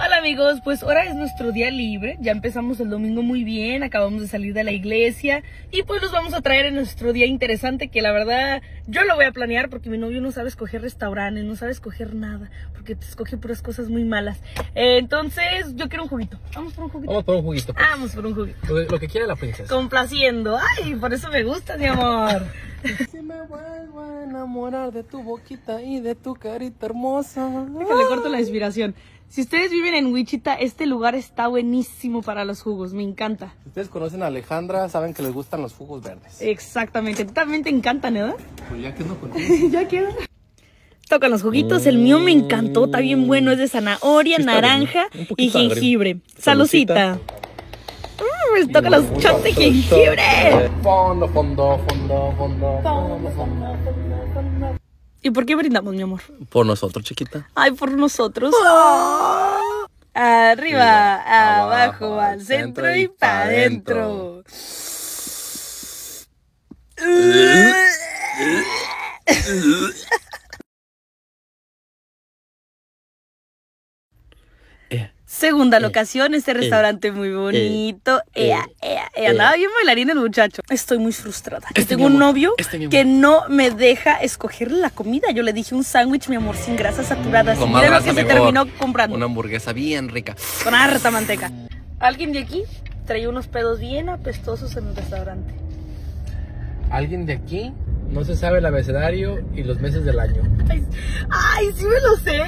Hola amigos, pues ahora es nuestro día libre, ya empezamos el domingo muy bien, acabamos de salir de la iglesia y pues nos vamos a traer en nuestro día interesante que la verdad yo lo voy a planear porque mi novio no sabe escoger restaurantes, no sabe escoger nada, porque te escoge puras cosas muy malas. Eh, entonces yo quiero un juguito, vamos por un juguito. Vamos por un juguito. pues. Vamos por un juguito. Lo, lo que quiera la princesa. Complaciendo, ay, por eso me gusta mi amor. Si me vuelvo a enamorar de tu boquita y de tu carita hermosa. Déjale corto la inspiración. Si ustedes viven en Wichita, este lugar está buenísimo para los jugos, me encanta. Si ustedes conocen a Alejandra, saben que les gustan los jugos verdes. Exactamente, a ti también te encantan, ¿verdad? Pues ya que no ya quiero. Tocan los juguitos, el mío me encantó, está bien bueno, es de zanahoria, Sí, naranja y agrio. jengibre. Saludcita. Salucita. Mm, toca los shots de jengibre. Fondo, fondo, fondo, fondo, fondo, fondo. ¿Y por qué brindamos, mi amor? Por nosotros, chiquita. Ay, por nosotros. Arriba, Arriba, abajo, abajo, al centro y para adentro. Eh, Segunda locación, este restaurante muy bonito. Ea, ea, ea. Andaba bien bailarín el muchacho. Estoy muy frustrada. Este, Tengo un novio este, que no me deja escoger la comida. Yo le dije un sándwich, mi amor, sin grasas saturadas. Con Y más mira lo que se terminó comprando. Una hamburguesa bien rica. Con harta manteca. Alguien de aquí traía unos pedos bien apestosos en el restaurante. Alguien de aquí no se sabe el abecedario y los meses del año. Ay, ay, sí me lo sé.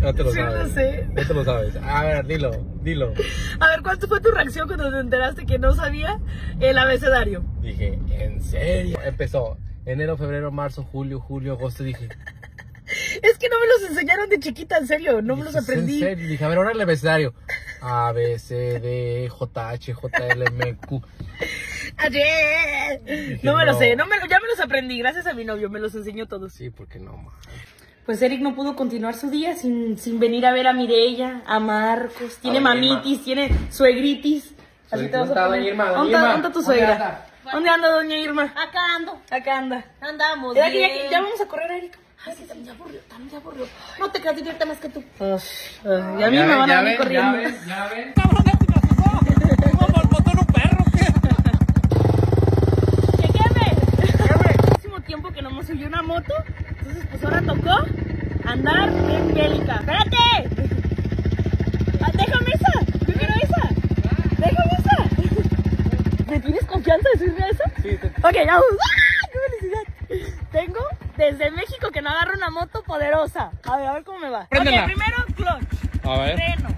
No te lo Sí, sabes. lo sé. No te lo sabes. A ver, dilo, dilo. A ver, ¿cuánto fue tu reacción cuando te enteraste que no sabía el abecedario? Dije, ¿en serio? Empezó enero, febrero, marzo, julio, julio, agosto. Dije, Es que no me los enseñaron de chiquita, en serio. No me los "¿Es en aprendí. serio?". Dije, a ver, ahora el abecedario. A, B, C, D, J, H, J, L, M, Q. Ayer. No me lo no. sé, no me, ya me los aprendí, gracias a mi novio, me los enseñó todos. Sí, porque no, ma. Pues Eric no pudo continuar su día sin, sin venir a ver a Mireya, a Marcos, tiene doña mamitis, tiene suegritis. Así te vas a ¿Dónde poner. doña Irma? ¿Dónde Doña está- Irma, dónde está tu ¿dónde suegra? anda? ¿Dónde anda doña Irma? Acá ando, Acá anda. andamos Ya, ya- bien. ya vamos a correr, Eric. Ay, sí, también ya aburrió, también ya aburrió. No te creas, divierte más que tú. Ay, y a mí me van a venir corriendo. ya ven. Chequeme. Muchísimo tiempo que no me subió una moto. Entonces, pues ahora tocó andar en Bélica. ¡Espérate! Ah, déjame esa. Yo quiero esa. Déjame esa. ¿Me tienes confianza de subirme a esa? Sí, te- Ok, vamos. ¡Ah! ¡Qué felicidad! Tengo desde México que no agarro una moto poderosa. A ver, a ver cómo me va. Préndela. Ok, primero clutch. A ver. Freno.